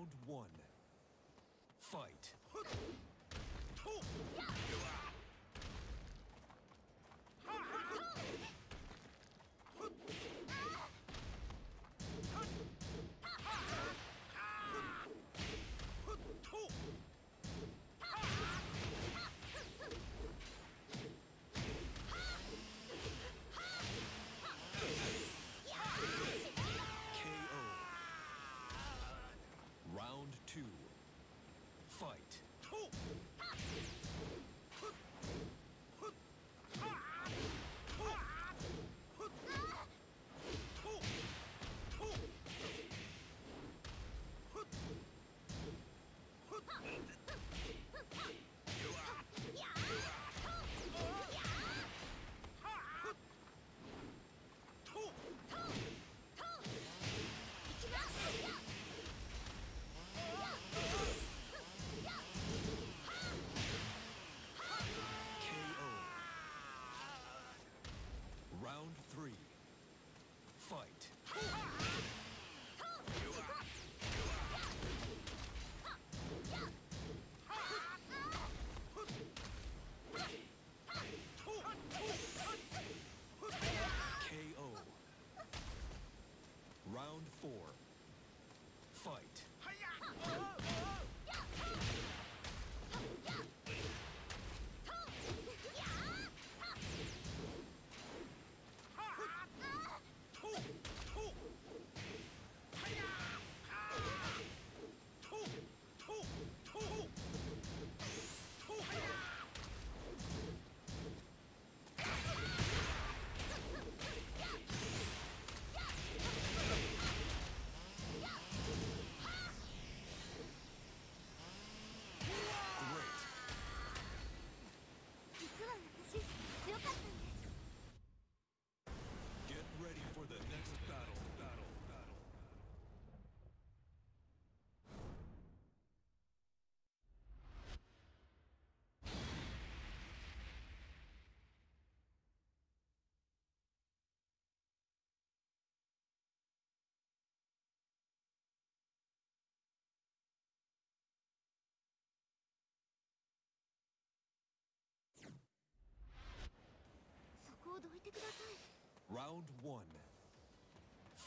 Round one. Fight. Two. Fight. どいてください Round one.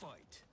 Fight.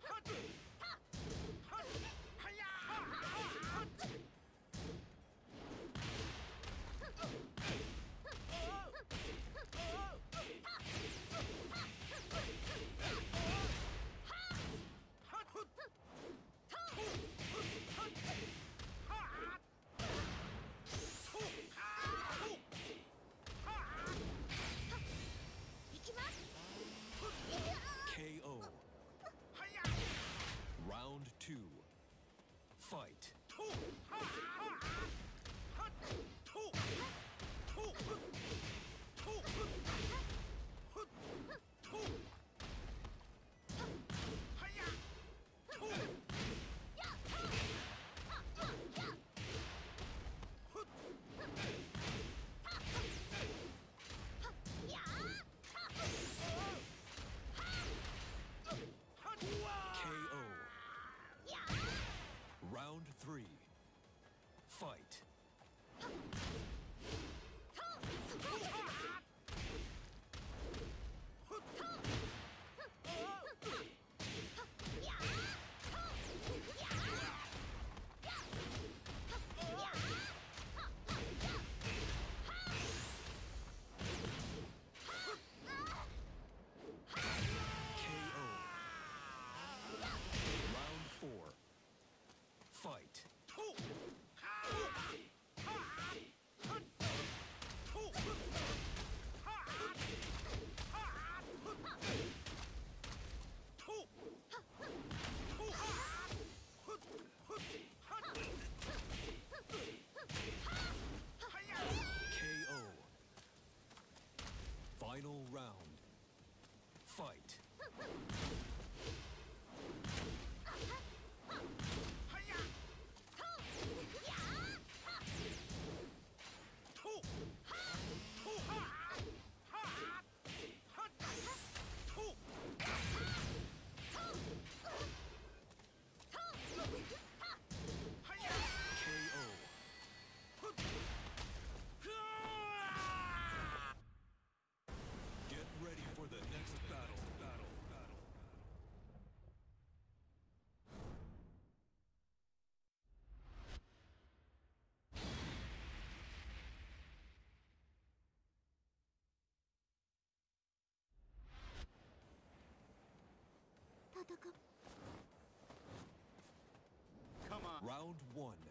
Come on. Round one.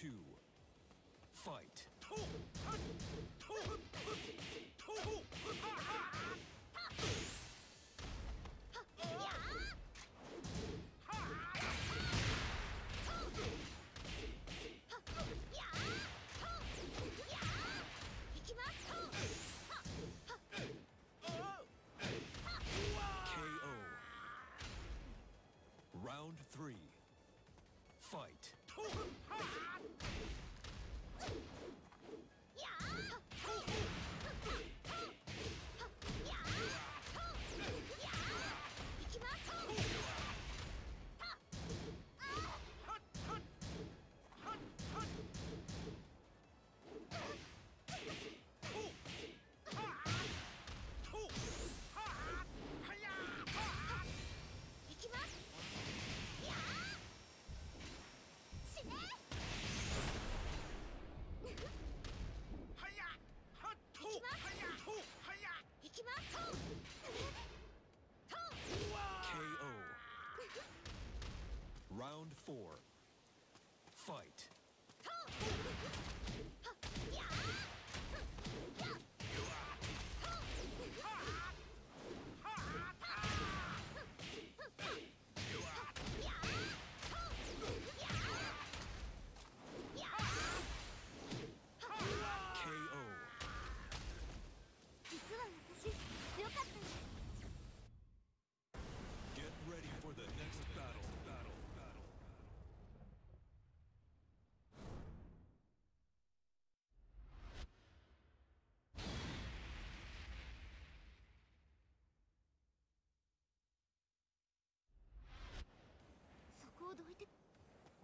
two, fight.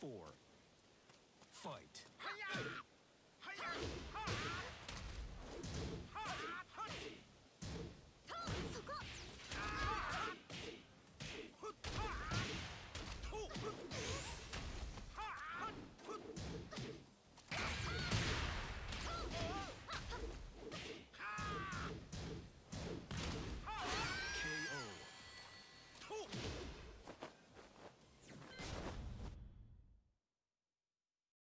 four.